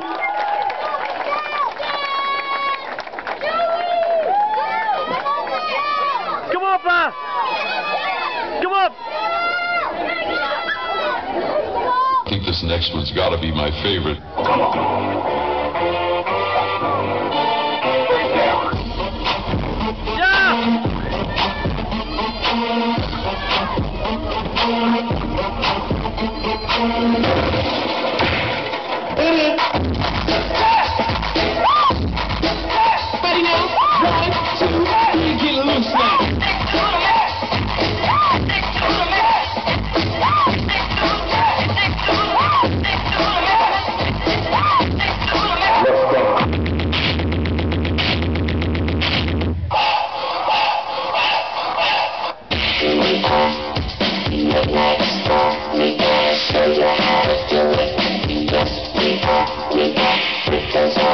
Come on, Pa! Come on! I think this next one's got to be my favorite. Because